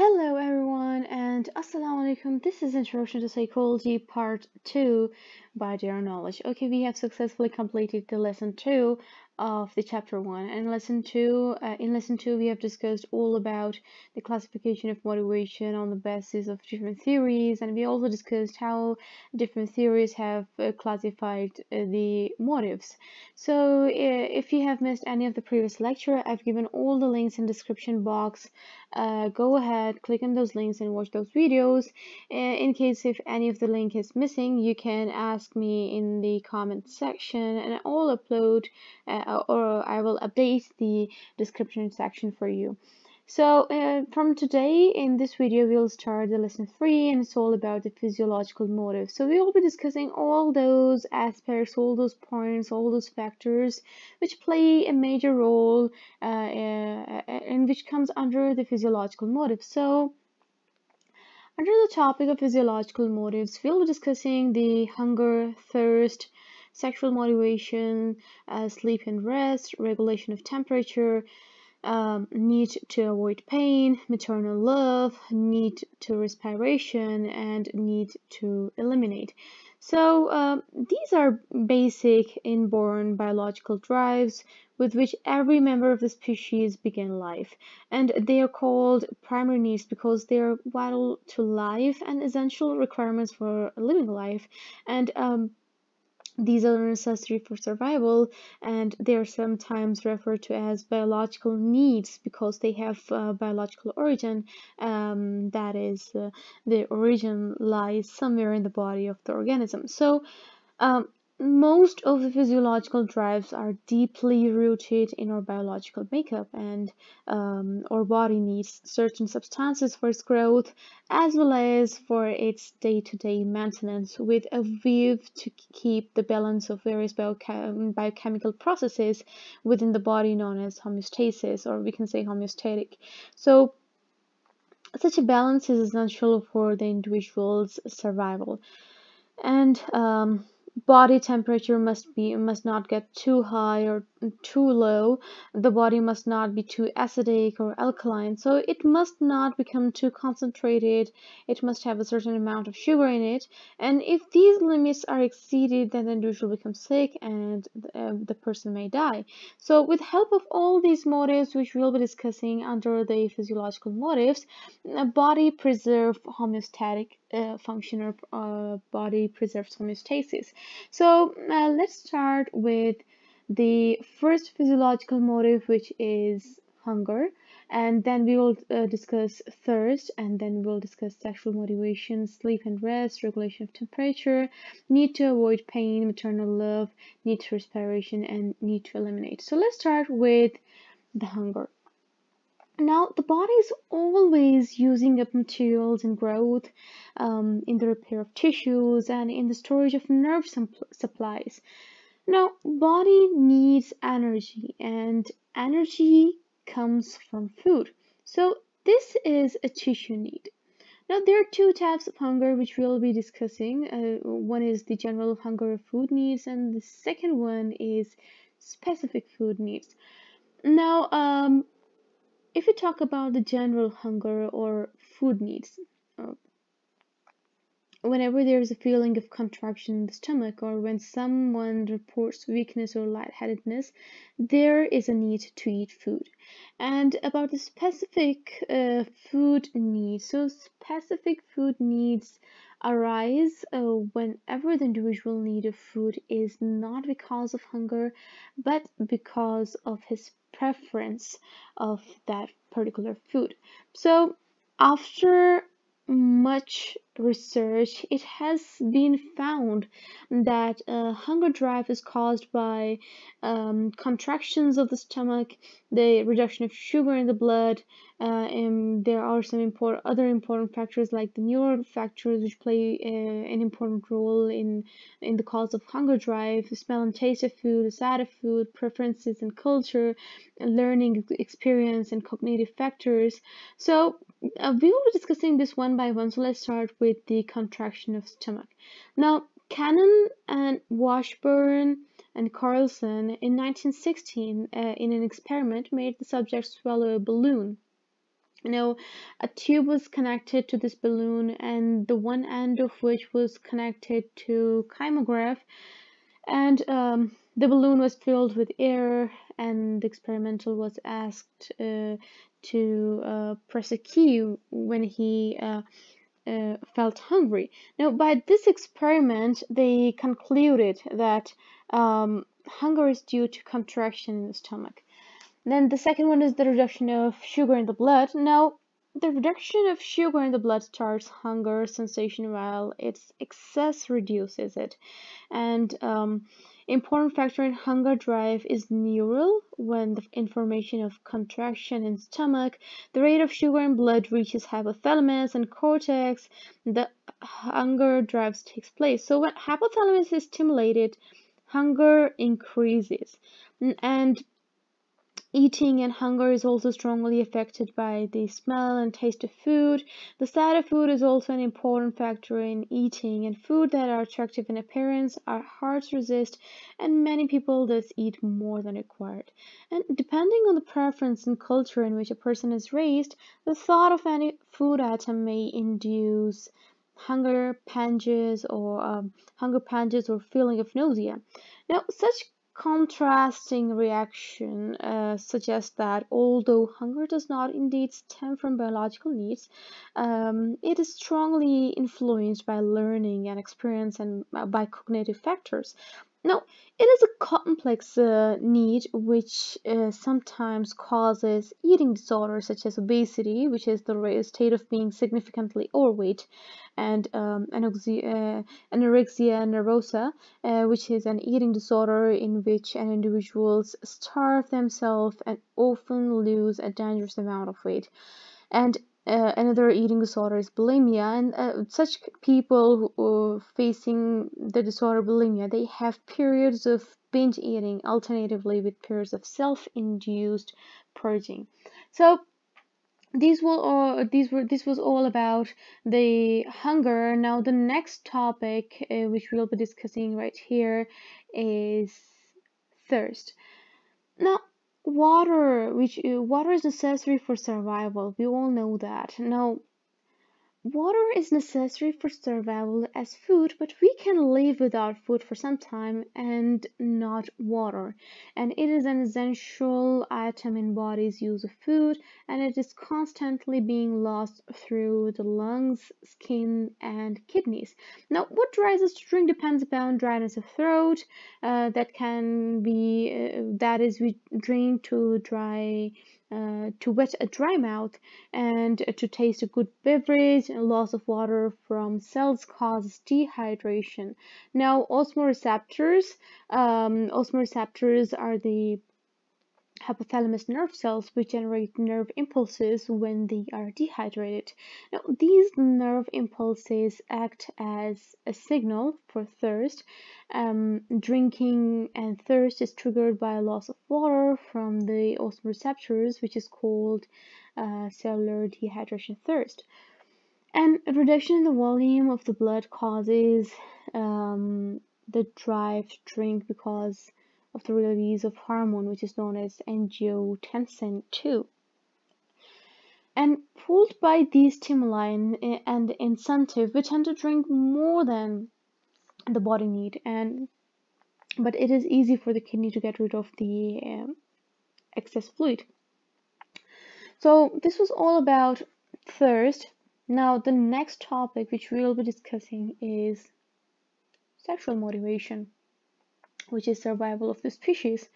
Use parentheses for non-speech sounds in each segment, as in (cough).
Hello everyone and assalamu alaikum. This is Introduction to Psychology Part 2 by General Knowledge. Okay, we have successfully completed the lesson 2 of the chapter 1 and lesson 2 uh, in lesson 2 we have discussed all about the classification of motivation on the basis of different theories and we also discussed how different theories have uh, classified uh, the motives. So uh, if you have missed any of the previous lecture i've given all the links in description box. Uh, go ahead click on those links and watch those videos. Uh, in case if any of the link is missing you can ask me in the comment section and i'll upload or I will update the description section for you. So uh, from today in this video we'll start the lesson 3 and it's all about the physiological motive. So we will be discussing all those aspects, all those points, all those factors which play a major role uh, uh, and which comes under the physiological motive. So under the topic of physiological motives, we'll be discussing the hunger, thirst, sexual motivation, uh, sleep and rest, regulation of temperature, um, need to avoid pain, maternal love, need to respiration, and need to eliminate. So um, these are basic inborn biological drives with which every member of the species begin life, and they are called primary needs because they are vital to life and essential requirements for living life. And um, these are necessary for survival and they are sometimes referred to as biological needs because they have uh, biological origin um, that is uh, the origin lies somewhere in the body of the organism. So um, most of the physiological drives are deeply rooted in our biological makeup and um, our body needs certain substances for its growth as well as for its day-to-day maintenance with a view to keep the balance of various biochem biochemical processes within the body known as homeostasis or we can say homeostatic. So such a balance is essential for the individual's survival. And um, body temperature must be must not get too high or too low. The body must not be too acidic or alkaline. So it must not become too concentrated. It must have a certain amount of sugar in it. And if these limits are exceeded then the individual becomes sick and uh, the person may die. So with help of all these motives which we'll be discussing under the physiological motives the body preserve homeostatic uh, functional uh, body preserves homeostasis. So uh, let's start with the first physiological motive which is hunger and then we will uh, discuss thirst and then we'll discuss sexual motivation sleep and rest regulation of temperature need to avoid pain maternal love need to respiration and need to eliminate. So let's start with the hunger now the body is always using up materials in growth um, in the repair of tissues and in the storage of nerve supplies now, body needs energy and energy comes from food. So this is a tissue need. Now, there are two types of hunger which we'll be discussing. Uh, one is the general hunger of food needs, and the second one is specific food needs. Now, um, if we talk about the general hunger or food needs, uh, whenever there's a feeling of contraction in the stomach or when someone reports weakness or lightheadedness, there is a need to eat food. And about the specific uh, food needs, so specific food needs arise uh, whenever the individual need of food is not because of hunger but because of his preference of that particular food. So after much research, it has been found that uh, hunger drive is caused by um, contractions of the stomach, the reduction of sugar in the blood, uh, and there are some other important factors like the neural factors which play uh, an important role in in the cause of hunger drive, the smell and taste of food, the sight of food, preferences and culture, learning experience and cognitive factors. So uh, we will be discussing this one by one. So let's start with the contraction of stomach. Now, Cannon and Washburn and Carlson in 1916 uh, in an experiment made the subject swallow a balloon. you know, a tube was connected to this balloon, and the one end of which was connected to kymograph, and um, the balloon was filled with air, and the experimental was asked uh, to uh, press a key when he uh, uh felt hungry. Now, by this experiment, they concluded that um, hunger is due to contraction in the stomach. Then the second one is the reduction of sugar in the blood. Now, the reduction of sugar in the blood starts hunger sensation while its excess reduces it. And um, important factor in hunger drive is neural. When the information of contraction in stomach, the rate of sugar in blood reaches hypothalamus and cortex, the hunger drives takes place. So when hypothalamus is stimulated, hunger increases. And Eating and hunger is also strongly affected by the smell and taste of food. The sight of food is also an important factor in eating, and food that are attractive in appearance are hard to resist, and many people thus eat more than required. And depending on the preference and culture in which a person is raised, the thought of any food item may induce hunger panges or um, hunger panges or feeling of nausea. Now, such contrasting reaction uh, suggests that although hunger does not indeed stem from biological needs, um, it is strongly influenced by learning and experience and uh, by cognitive factors. Now, it is a complex uh, need which uh, sometimes causes eating disorders such as obesity, which is the state of being significantly overweight, and um, anorexia, uh, anorexia nervosa, uh, which is an eating disorder in which an individuals starve themselves and often lose a dangerous amount of weight. And uh, another eating disorder is bulimia and uh, such people who facing the disorder bulimia they have periods of binge eating alternatively with periods of self-induced purging. So these all these were this was all about the hunger. Now the next topic uh, which we'll be discussing right here is thirst. Now water which uh, water is necessary for survival. We all know that. Now Water is necessary for survival as food, but we can live without food for some time and not water. And it is an essential item in body's use of food, and it is constantly being lost through the lungs, skin, and kidneys. Now, what drives us to drink depends upon dryness of throat. Uh, that can be uh, that is we drink to dry uh, to wet a dry mouth and to taste a good beverage loss of water from cells causes dehydration. Now osmoreceptors um, osmoreceptors are the hypothalamus nerve cells which generate nerve impulses when they are dehydrated. Now, these nerve impulses act as a signal for thirst. Um, drinking and thirst is triggered by a loss of water from the osmoreceptors, which is called uh, cellular dehydration thirst. And a reduction in the volume of the blood causes um, the drive to drink because of the release of hormone which is known as angiotensin 2 and pulled by these stimuli and, incentive we tend to drink more than the body need and but it is easy for the kidney to get rid of the um, excess fluid. So this was all about thirst. Now the next topic which we will be discussing is sexual motivation which is survival of the species.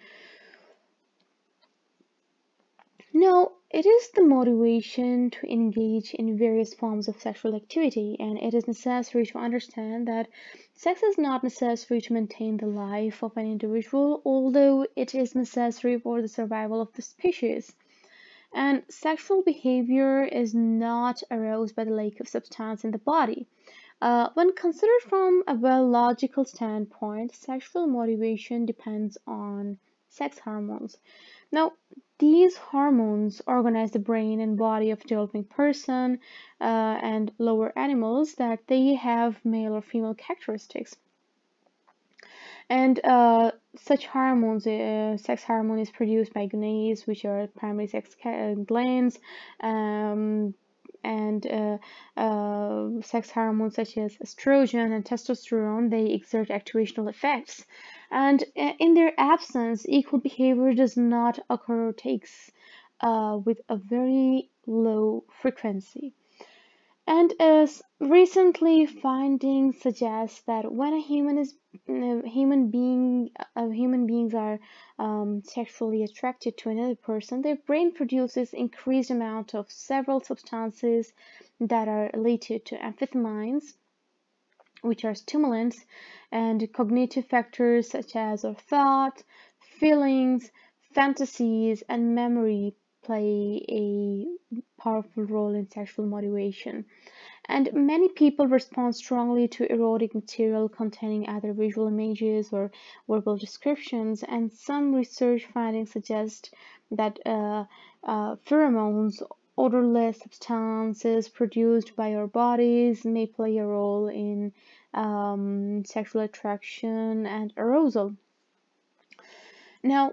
Now, it is the motivation to engage in various forms of sexual activity, and it is necessary to understand that sex is not necessary to maintain the life of an individual, although it is necessary for the survival of the species. And sexual behavior is not aroused by the lack of substance in the body. Uh, when considered from a biological standpoint, sexual motivation depends on sex hormones. Now, these hormones organize the brain and body of developing person uh, and lower animals that they have male or female characteristics. And uh, such hormones, uh, sex hormone is produced by gonads, which are primary sex glands, um, and uh, uh, sex hormones such as estrogen and testosterone, they exert activational effects. And uh, in their absence, equal behavior does not occur or takes with a very low frequency. And as recently findings suggest that when a human is a human being, uh, human beings are um, sexually attracted to another person, their brain produces increased amount of several substances that are related to amphetamines, which are stimulants, and cognitive factors such as our thought, feelings, fantasies, and memory play a powerful role in sexual motivation. And many people respond strongly to erotic material containing either visual images or verbal descriptions. And some research findings suggest that uh, uh, pheromones, odorless substances produced by our bodies, may play a role in um, sexual attraction and arousal. Now,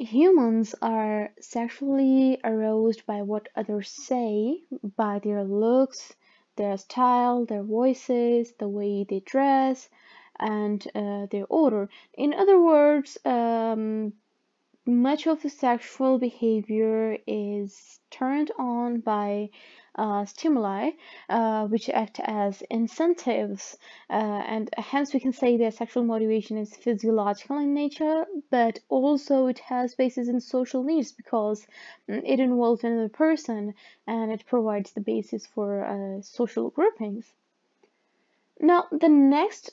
Humans are sexually aroused by what others say, by their looks, their style, their voices, the way they dress, and uh, their odor. In other words, um, much of the sexual behavior is turned on by uh, stimuli, uh, which act as incentives, uh, and hence we can say that sexual motivation is physiological in nature, but also it has basis in social needs because mm, it involves another person and it provides the basis for uh, social groupings. Now, the next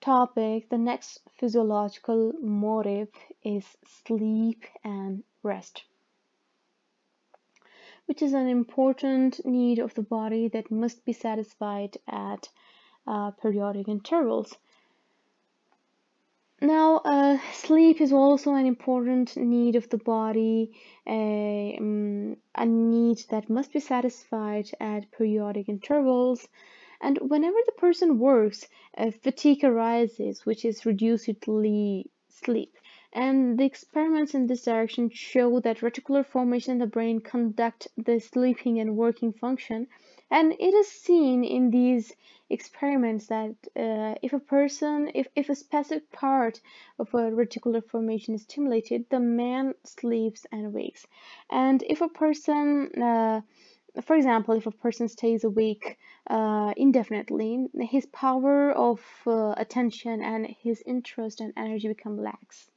topic, the next physiological motive is sleep and rest which is an important need of the body that must be satisfied at uh, periodic intervals. Now, uh, sleep is also an important need of the body, a, um, a need that must be satisfied at periodic intervals. And whenever the person works, uh, fatigue arises, which is reducedly sleep. And the experiments in this direction show that reticular formation in the brain conduct the sleeping and working function. And it is seen in these experiments that uh, if a person, if, if a specific part of a reticular formation is stimulated, the man sleeps and wakes. And if a person, uh, for example, if a person stays awake uh, indefinitely, his power of uh, attention and his interest and energy become lax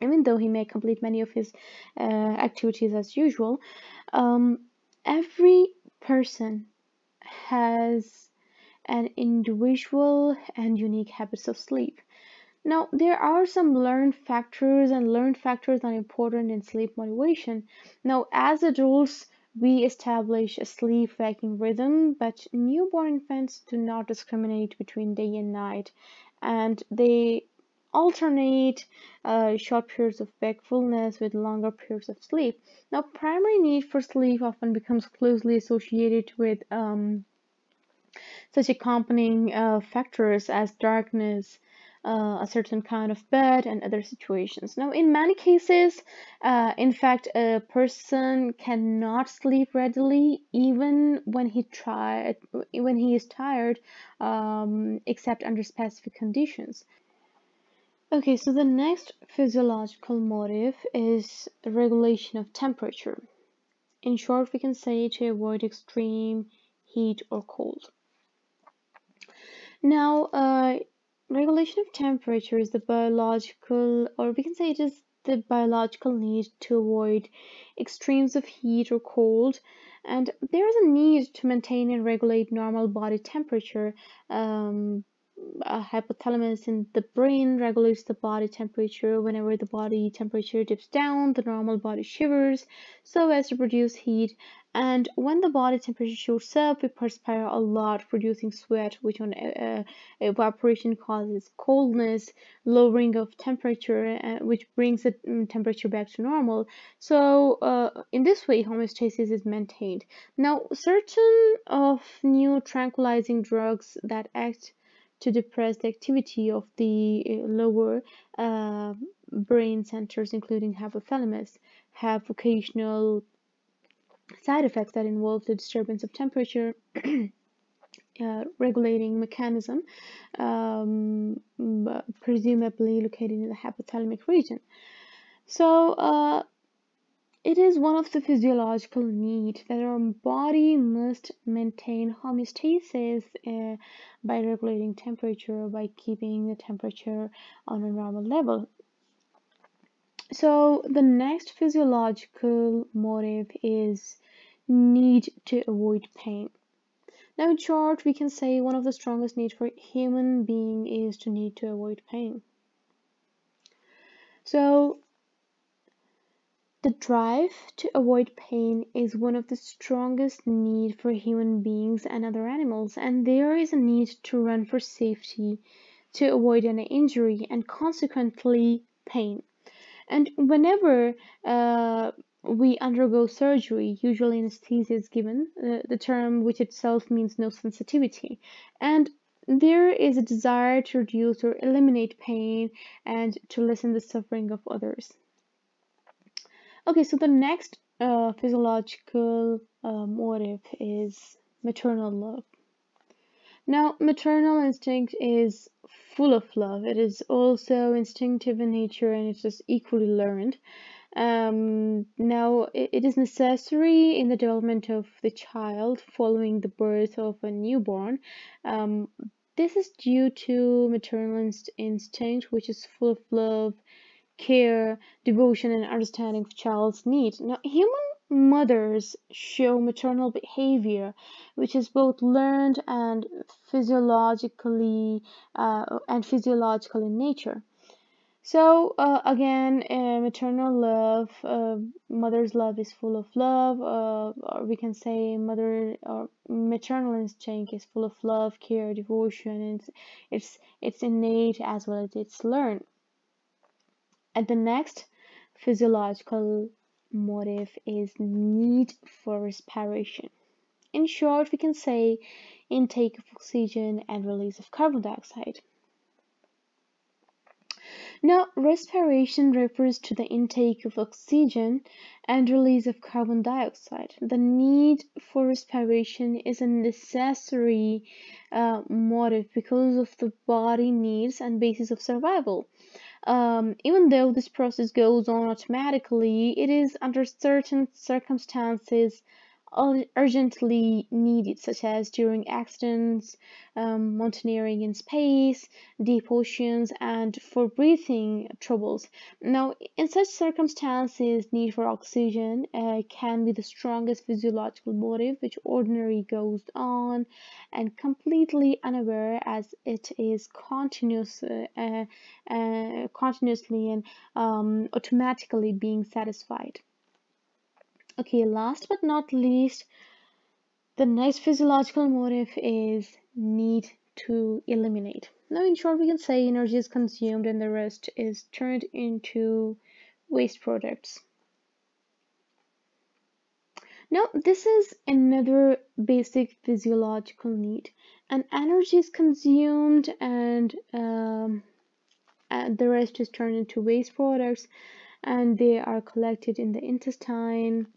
even though he may complete many of his uh, activities as usual, um, every person has an individual and unique habits of sleep. Now, there are some learned factors, and learned factors are important in sleep motivation. Now, as adults, we establish a sleep waking rhythm, but newborn infants do not discriminate between day and night, and they alternate uh, short periods of wakefulness with longer periods of sleep. Now, primary need for sleep often becomes closely associated with um, such accompanying uh, factors as darkness, uh, a certain kind of bed, and other situations. Now, in many cases, uh, in fact, a person cannot sleep readily even when he try when he is tired, um, except under specific conditions. Okay, so the next physiological motive is regulation of temperature. In short, we can say to avoid extreme heat or cold. Now, uh, regulation of temperature is the biological, or we can say it is the biological need to avoid extremes of heat or cold and there is a need to maintain and regulate normal body temperature um, uh, hypothalamus in the brain regulates the body temperature. Whenever the body temperature dips down, the normal body shivers so as to produce heat. And when the body temperature shoots up, we perspire a lot, producing sweat, which on uh, evaporation causes coldness, lowering of temperature, uh, which brings the um, temperature back to normal. So uh, in this way, homeostasis is maintained. Now, certain of new tranquilizing drugs that act to depress the activity of the uh, lower uh, brain centers, including hypothalamus, have occasional side effects that involve the disturbance of temperature. (clears throat) Uh, regulating mechanism, um, presumably located in the hypothalamic region. So, uh, it is one of the physiological needs that our body must maintain homeostasis uh, by regulating temperature, by keeping the temperature on a normal level. So the next physiological motive is need to avoid pain. Now in short, we can say one of the strongest needs for human being is to need to avoid pain. So the drive to avoid pain is one of the strongest needs for human beings and other animals, and there is a need to run for safety, to avoid any injury, and consequently pain. And whenever uh, we undergo surgery, usually anesthesia is given, uh, the term which itself means no sensitivity. And there is a desire to reduce or eliminate pain and to lessen the suffering of others. Okay, so the next uh, physiological uh, motive is maternal love. Now, maternal instinct is full of love. It is also instinctive in nature and it is equally learned. Um, now, it, it is necessary in the development of the child following the birth of a newborn. Um, this is due to maternal inst instinct, which is full of love, care, devotion, and understanding of child's needs. Now, human mothers show maternal behavior, which is both learned and physiologically uh, and physiological in nature. So uh, again, uh, maternal love, uh, mother's love is full of love, uh, or we can say mother or maternal instinct is full of love, care, devotion, and it's it's, it's innate as well as it's learned. And the next physiological motive is need for respiration. In short, we can say intake of oxygen and release of carbon dioxide. Now, respiration refers to the intake of oxygen and release of carbon dioxide. The need for respiration is a necessary uh, motive because of the body needs and basis of survival. Um, even though this process goes on automatically, it is under certain circumstances urgently needed, such as during accidents, um, mountaineering in space, deep oceans, and for breathing troubles. Now, in such circumstances, need for oxygen uh, can be the strongest physiological motive, which ordinarily goes on and completely unaware as it is continuous, uh, uh, continuously and um, automatically being satisfied. Okay, last but not least, the next physiological motive is need to eliminate. Now, in short, we can say energy is consumed and the rest is turned into waste products. Now, this is another basic physiological need. And energy is consumed and, um, and the rest is turned into waste products and they are collected in the intestine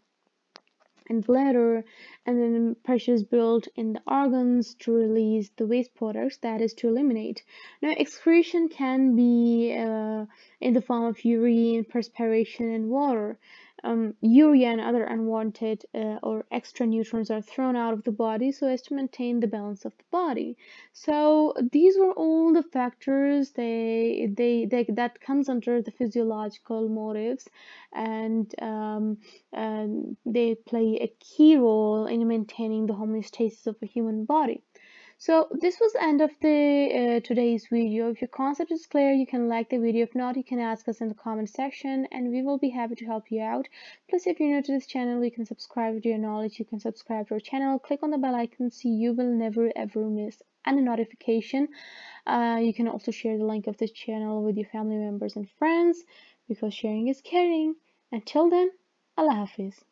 and bladder and then pressures built in the organs to release the waste products that is to eliminate. Now excretion can be uh, in the form of urine perspiration and water um, urea and other unwanted uh, or extra nutrients are thrown out of the body so as to maintain the balance of the body. So these were all the factors they they, they that comes under the physiological motives. And, um, and they play a key role in maintaining the homeostasis of a human body so this was the end of the uh, today's video. If your concept is clear, you can like the video. If not, you can ask us in the comment section and we will be happy to help you out. Plus, if you're new to this channel, you can subscribe to Dear Knowledge. You can subscribe to our channel. Click on the bell icon so you will never ever miss any notification. Uh, you can also share the link of this channel with your family members and friends because sharing is caring. Until then, Allah Hafiz.